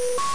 You